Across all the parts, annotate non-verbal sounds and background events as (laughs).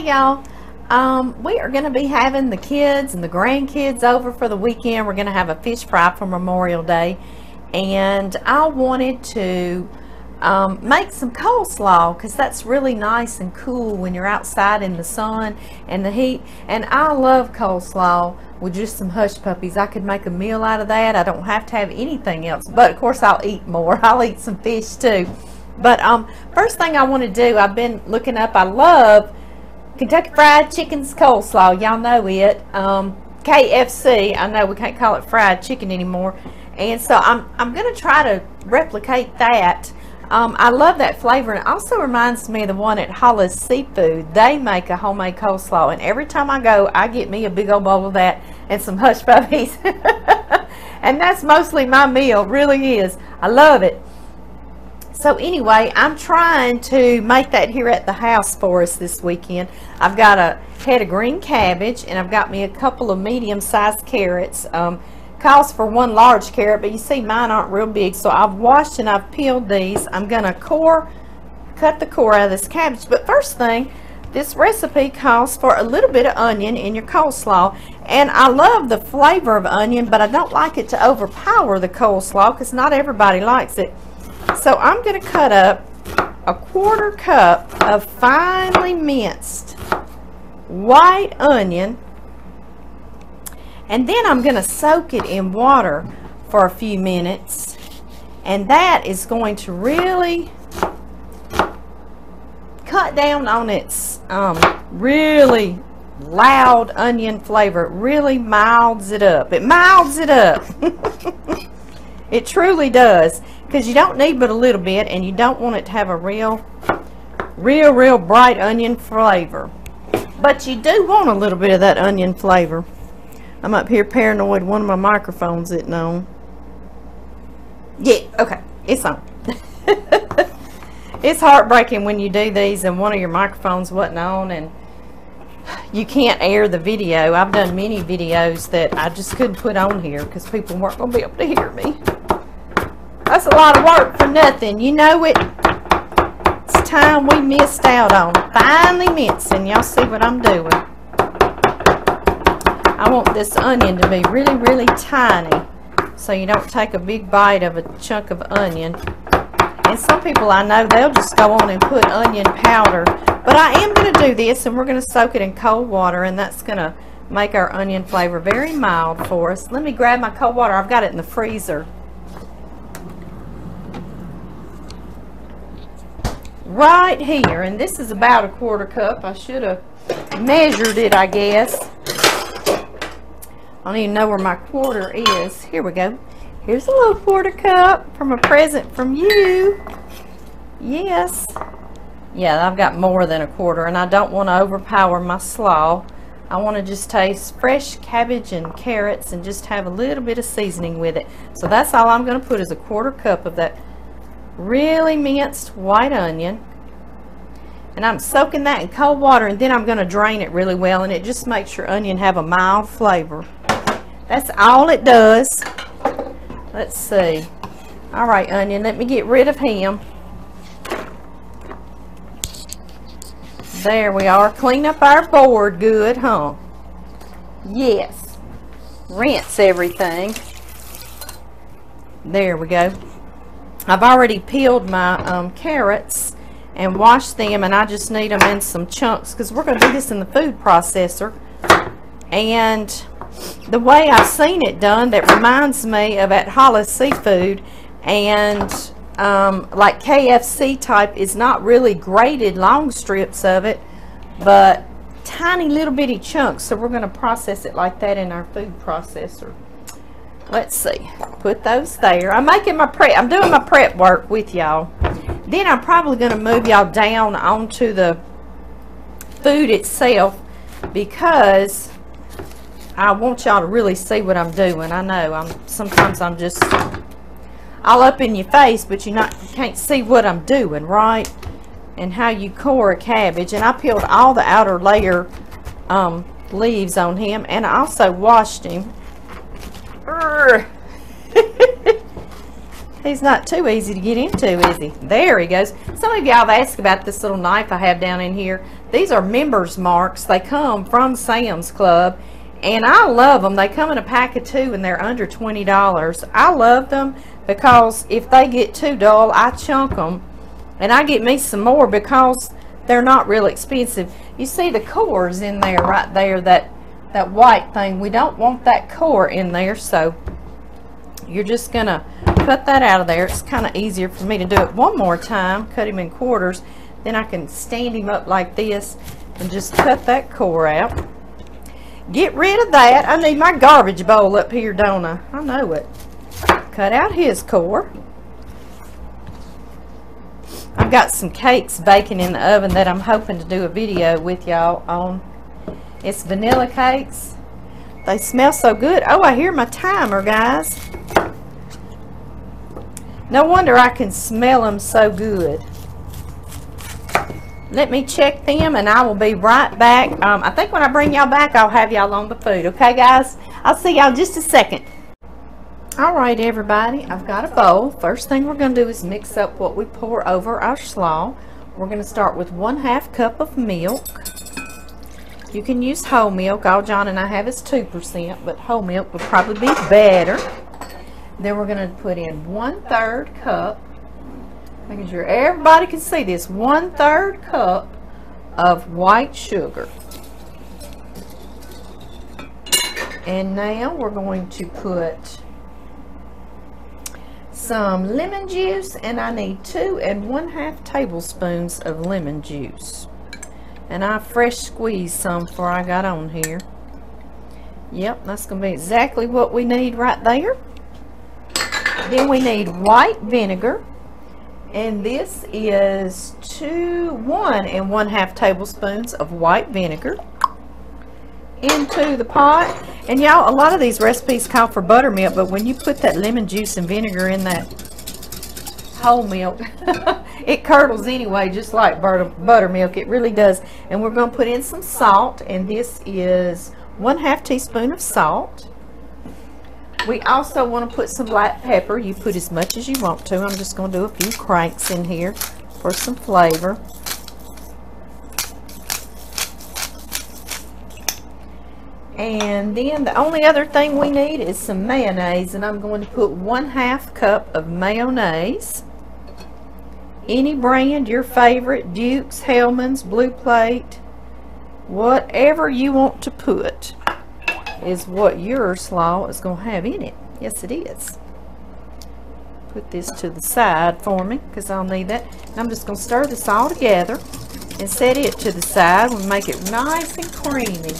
Hey y'all, um, we are going to be having the kids and the grandkids over for the weekend. We're going to have a fish fry for Memorial Day. And I wanted to um, make some coleslaw because that's really nice and cool when you're outside in the sun and the heat. And I love coleslaw with just some hush puppies. I could make a meal out of that. I don't have to have anything else. But of course I'll eat more. (laughs) I'll eat some fish too. But um, first thing I want to do, I've been looking up, I love Kentucky Fried Chicken's coleslaw. Y'all know it. Um, KFC. I know we can't call it fried chicken anymore. And so I'm, I'm going to try to replicate that. Um, I love that flavor. And it also reminds me of the one at Hollis Seafood. They make a homemade coleslaw. And every time I go, I get me a big old bowl of that and some (laughs) hush puppies. (laughs) and that's mostly my meal. Really is. I love it. So anyway, I'm trying to make that here at the house for us this weekend. I've got a head of green cabbage and I've got me a couple of medium-sized carrots. Um, calls for one large carrot, but you see mine aren't real big. So I've washed and I've peeled these. I'm going to core, cut the core out of this cabbage. But first thing, this recipe calls for a little bit of onion in your coleslaw. And I love the flavor of onion, but I don't like it to overpower the coleslaw because not everybody likes it. So I'm going to cut up a quarter cup of finely minced white onion and then I'm going to soak it in water for a few minutes and that is going to really cut down on its um, really loud onion flavor. It really milds it up. It milds it up. (laughs) it truly does because you don't need but a little bit and you don't want it to have a real real real bright onion flavor. But you do want a little bit of that onion flavor. I'm up here paranoid one of my microphones isn't on. Yeah okay it's on. (laughs) It's heartbreaking when you do these and one of your microphones wasn't on and you can't air the video. I've done many videos that I just couldn't put on here because people weren't going to be able to hear me that's a lot of work for nothing. You know it. It's time we missed out on. Finally mincing. Y'all see what I'm doing. I want this onion to be really, really tiny so you don't take a big bite of a chunk of onion. And some people I know, they'll just go on and put onion powder. But I am going to do this and we're going to soak it in cold water and that's going to make our onion flavor very mild for us. Let me grab my cold water. I've got it in the freezer. Right here and this is about a quarter cup. I should have measured it I guess. I don't even know where my quarter is. Here we go. Here's a little quarter cup from a present from you. Yes. Yeah I've got more than a quarter and I don't want to overpower my slaw. I want to just taste fresh cabbage and carrots and just have a little bit of seasoning with it. So that's all I'm going to put is a quarter cup of that really minced white onion. And I'm soaking that in cold water and then I'm going to drain it really well and it just makes your onion have a mild flavor. That's all it does. Let's see. All right onion let me get rid of him. There we are. Clean up our board good huh? Yes. Rinse everything. There we go I've already peeled my um, carrots and washed them and I just need them in some chunks because we're going to do this in the food processor. And the way I've seen it done that reminds me of at Hollis Seafood and um, like KFC type is not really grated long strips of it but tiny little bitty chunks so we're going to process it like that in our food processor let's see. Put those there. I'm making my prep I'm doing my prep work with y'all. Then I'm probably going to move y'all down onto the food itself because I want y'all to really see what I'm doing. I know I'm sometimes I'm just all up in your face but you not can't see what I'm doing right? And how you core a cabbage. And I peeled all the outer layer um, leaves on him and I also washed him (laughs) He's not too easy to get into, is he? There he goes. Some of y'all have asked about this little knife I have down in here. These are members marks. They come from Sam's Club. And I love them. They come in a pack of two and they're under $20. I love them because if they get too dull, I chunk them. And I get me some more because they're not real expensive. You see the cores in there right there, that, that white thing. We don't want that core in there, so you're just going to cut that out of there. It's kind of easier for me to do it one more time, cut him in quarters. Then I can stand him up like this and just cut that core out. Get rid of that. I need my garbage bowl up here, don't I? I know it. Cut out his core. I've got some cakes baking in the oven that I'm hoping to do a video with y'all on. It's vanilla cakes. They smell so good. Oh, I hear my timer, guys. No wonder I can smell them so good. Let me check them and I will be right back. Um, I think when I bring y'all back, I'll have y'all on the food. Okay, guys? I'll see y'all just a second. All right, everybody. I've got a bowl. First thing we're going to do is mix up what we pour over our slaw. We're going to start with one half cup of milk. You can use whole milk. All John and I have is 2%, but whole milk would probably be better. Then we're going to put in one third cup, making sure everybody can see this, one third cup of white sugar. And now we're going to put some lemon juice and I need two and one half tablespoons of lemon juice. And I fresh squeezed some before I got on here. Yep, that's going to be exactly what we need right there. Then we need white vinegar. And this is two, one and one half tablespoons of white vinegar into the pot. And y'all, a lot of these recipes call for buttermilk, but when you put that lemon juice and vinegar in that whole milk, (laughs) it curdles anyway, just like butter, buttermilk. It really does. And we're going to put in some salt, and this is one half teaspoon of salt. We also want to put some black pepper. You put as much as you want to. I'm just going to do a few cranks in here for some flavor. And then the only other thing we need is some mayonnaise. And I'm going to put one half cup of mayonnaise. Any brand, your favorite, Duke's, Hellmann's, Blue Plate, whatever you want to put is what your slaw is going to have in it. Yes, it is. Put this to the side for me because I'll need that. And I'm just going to stir this all together and set it to the side. We'll make it nice and creamy.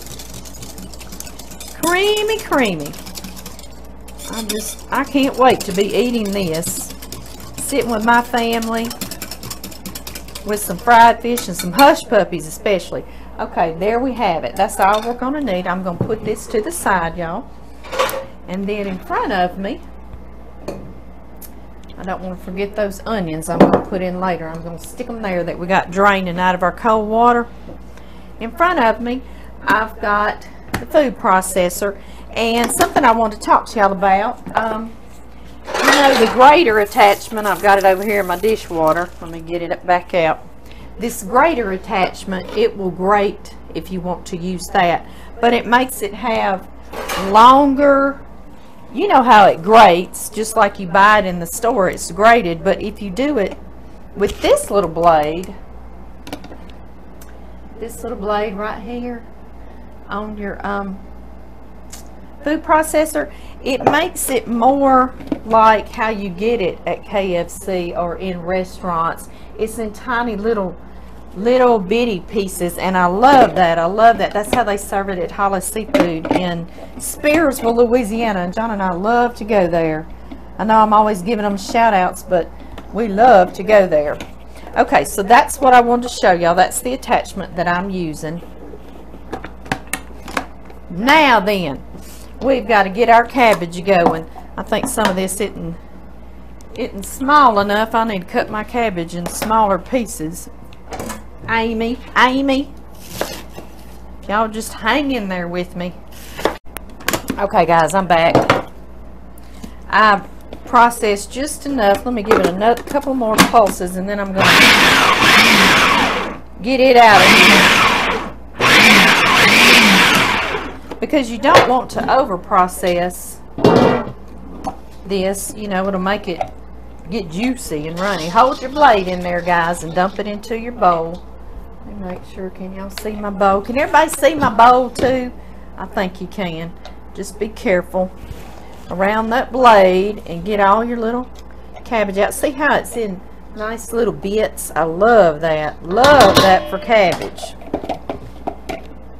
Creamy, creamy. I'm just, I can't wait to be eating this. Sitting with my family with some fried fish and some hush puppies especially. Okay, there we have it. That's all we're going to need. I'm going to put this to the side, y'all. And then in front of me, I don't want to forget those onions I'm going to put in later. I'm going to stick them there that we got draining out of our cold water. In front of me, I've got the food processor and something I want to talk to y'all about. Um, know, the grater attachment, I've got it over here in my dishwater. Let me get it back out this grater attachment, it will grate if you want to use that. But it makes it have longer, you know how it grates, just like you buy it in the store, it's grated. But if you do it with this little blade, this little blade right here on your um, food processor, it makes it more like how you get it at KFC or in restaurants. It's in tiny little little bitty pieces and I love that I love that. That's how they serve it at Hollis Seafood in Spearsville Louisiana and John and I love to go there. I know I'm always giving them shout outs but we love to go there. Okay so that's what I wanted to show y'all. That's the attachment that I'm using. Now then we've got to get our cabbage going I think some of this isn't isn't small enough I need to cut my cabbage in smaller pieces Amy. Amy. Y'all just hang in there with me. Okay, guys, I'm back. I've processed just enough. Let me give it another couple more pulses, and then I'm going to get it out of here. Because you don't want to over process this, you know, it'll make it get juicy and runny. Hold your blade in there, guys, and dump it into your bowl. Let me make sure, can y'all see my bowl? Can everybody see my bowl too? I think you can. Just be careful around that blade and get all your little cabbage out. See how it's in nice little bits? I love that. Love that for cabbage.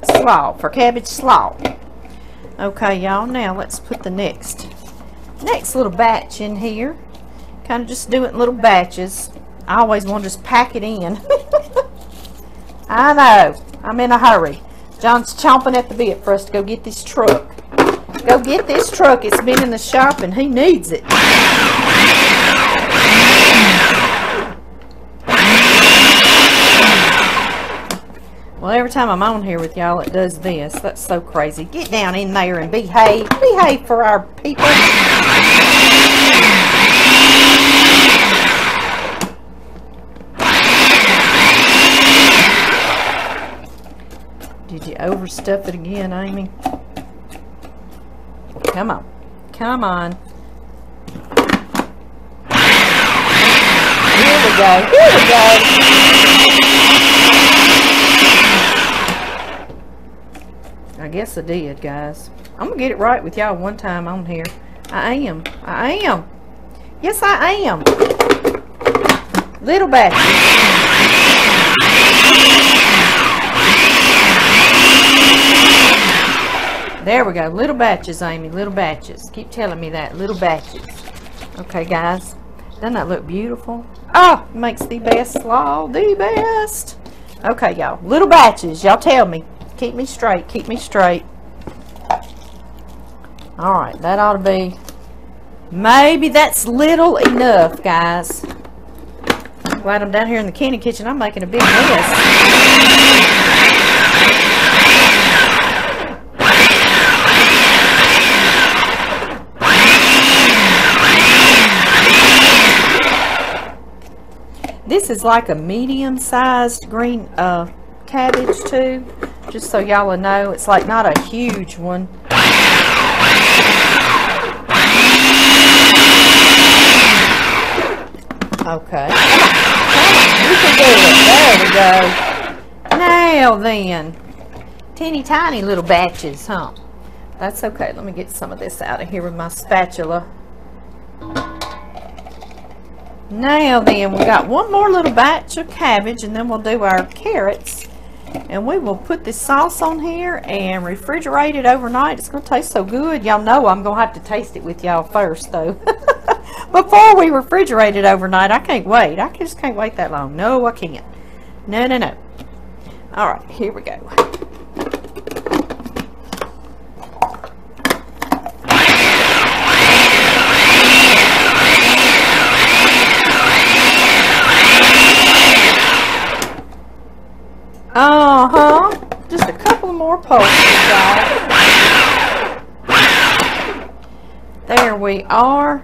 Slaw, for cabbage slaw. Okay, y'all, now let's put the next next little batch in here. Kind of just do it in little batches. I always want to just pack it in. (laughs) I know. I'm in a hurry. John's chomping at the bit for us to go get this truck. Go get this truck. It's been in the shop and he needs it. Well, every time I'm on here with y'all, it does this. That's so crazy. Get down in there and behave. Behave for our people. Did you overstuff it again, Amy? Come on. Come on. Here we go. Here we go. I guess I did, guys. I'm going to get it right with y'all one time on here. I am. I am. Yes, I am. Little batch. There we go. Little batches, Amy. Little batches. Keep telling me that. Little batches. Okay, guys. Doesn't that look beautiful? Oh, makes the best slaw. The best. Okay, y'all. Little batches. Y'all tell me. Keep me straight. Keep me straight. Alright, that ought to be... Maybe that's little enough, guys. Glad I'm down here in the candy kitchen. I'm making a big mess. This is like a medium-sized green uh, cabbage too. Just so y'all will know, it's like not a huge one. Okay. You can do it. There we go. Now then. Teeny tiny little batches, huh? That's okay. Let me get some of this out of here with my spatula. Now then, we got one more little batch of cabbage and then we'll do our carrots. And we will put this sauce on here and refrigerate it overnight. It's going to taste so good. Y'all know I'm going to have to taste it with y'all first though. (laughs) Before we refrigerate it overnight. I can't wait. I just can't wait that long. No, I can't. No, no, no. All right, here we go. Uh-huh. Just pulses. There we are.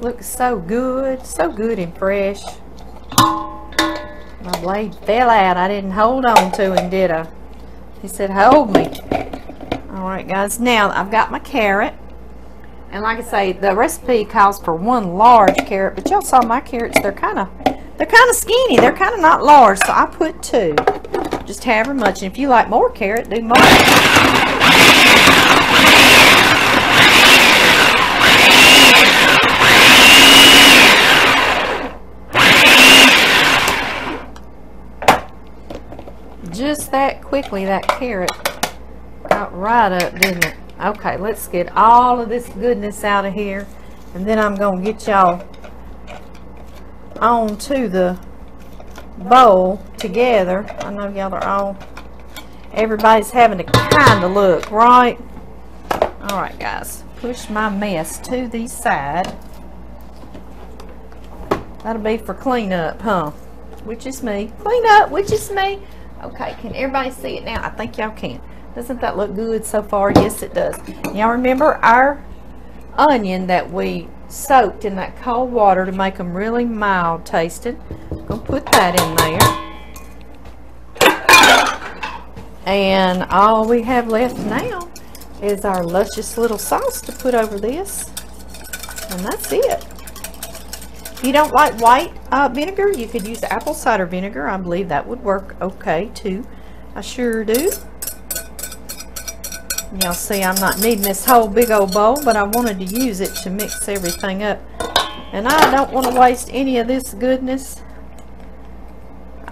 Looks so good. So good and fresh. My blade fell out. I didn't hold on to him, did I? He said, hold me. Alright, guys. Now, I've got my carrot. And like I say, the recipe calls for one large carrot. But y'all saw my carrots. They're kind of they're kind of skinny. They're kind of not large, so I put two. Just however much. And if you like more carrot, do more. Just that quickly, that carrot got right up, didn't it? Okay, let's get all of this goodness out of here. And then I'm going to get y'all onto the bowl together. I know y'all are all, everybody's having to kind of look, right? All right, guys, push my mess to the side. That'll be for cleanup, huh? Which is me. Clean up, which is me. Okay, can everybody see it now? I think y'all can. Doesn't that look good so far? Yes, it does. Y'all remember our onion that we soaked in that cold water to make them really mild tasted. Put that in there. And all we have left now is our luscious little sauce to put over this. And that's it. If you don't like white uh, vinegar, you could use apple cider vinegar. I believe that would work okay too. I sure do. Y'all see I'm not needing this whole big old bowl, but I wanted to use it to mix everything up. And I don't want to waste any of this goodness.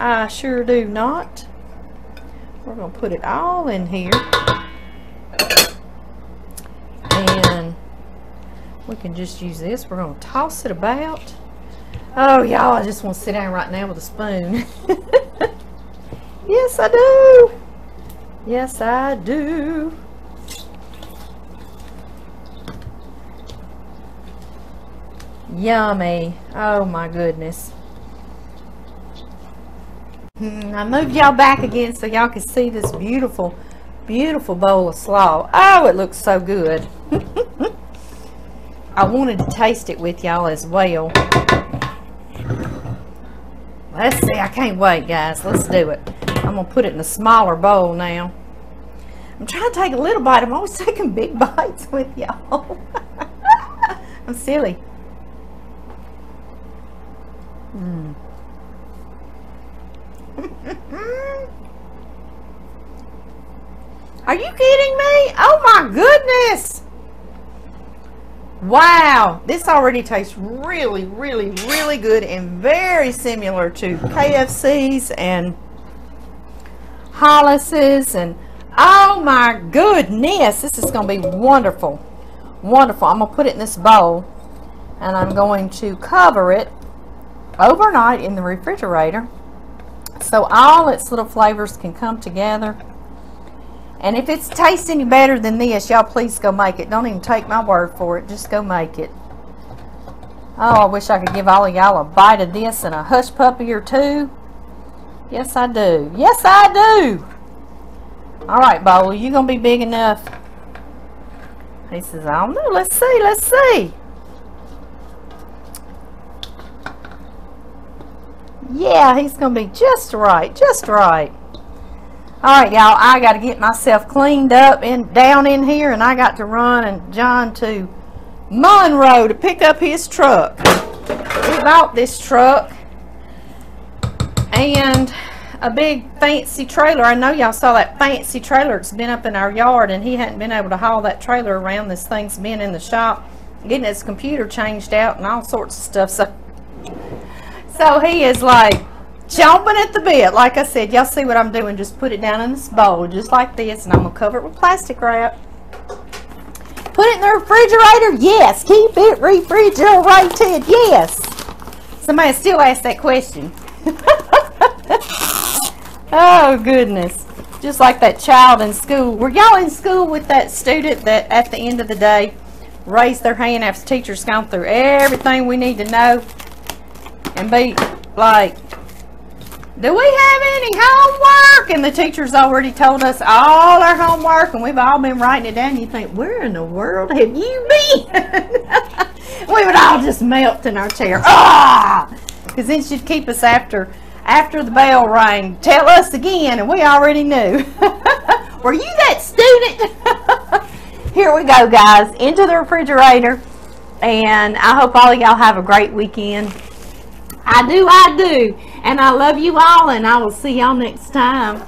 I sure do not. We're going to put it all in here. And we can just use this. We're going to toss it about. Oh, y'all, I just want to sit down right now with a spoon. (laughs) yes, I do. Yes, I do. Yummy. Oh, my goodness. Hmm, I moved y'all back again so y'all can see this beautiful, beautiful bowl of slaw. Oh, it looks so good. (laughs) I wanted to taste it with y'all as well. Let's see. I can't wait, guys. Let's do it. I'm going to put it in a smaller bowl now. I'm trying to take a little bite. I'm always (laughs) taking big bites with y'all. (laughs) I'm silly. Mm. Are you kidding me? Oh my goodness. Wow, this already tastes really, really, really good and very similar to KFC's and Hollis's and oh my goodness, this is going to be wonderful. Wonderful. I'm going to put it in this bowl and I'm going to cover it overnight in the refrigerator so all its little flavors can come together. And if it's tastes any better than this, y'all please go make it. Don't even take my word for it. Just go make it. Oh, I wish I could give all of y'all a bite of this and a hush puppy or two. Yes, I do. Yes, I do. All right, Bowl, you going to be big enough? He says, I don't know. Let's see. Let's see. Yeah, he's going to be just right. Just right. All right, y'all, I got to get myself cleaned up and down in here, and I got to run and John to Monroe to pick up his truck. We bought this truck and a big fancy trailer. I know y'all saw that fancy trailer. It's been up in our yard, and he hadn't been able to haul that trailer around. This thing's been in the shop getting his computer changed out and all sorts of stuff. So, so he is like jumping at the bit. Like I said, y'all see what I'm doing. Just put it down in this bowl, just like this, and I'm going to cover it with plastic wrap. Put it in the refrigerator? Yes. Keep it refrigerated? Yes. Somebody still asked that question. (laughs) oh, goodness. Just like that child in school. Were y'all in school with that student that at the end of the day raised their hand after the teacher's gone through everything we need to know and be like, do we have any homework? And the teacher's already told us all our homework and we've all been writing it down. You think, where in the world have you been? (laughs) we would all just melt in our chair. Ah! Because then she'd keep us after after the bell rang. Tell us again, and we already knew. (laughs) Were you that student? (laughs) Here we go, guys, into the refrigerator. And I hope all of y'all have a great weekend. I do, I do. And I love you all, and I will see y'all next time.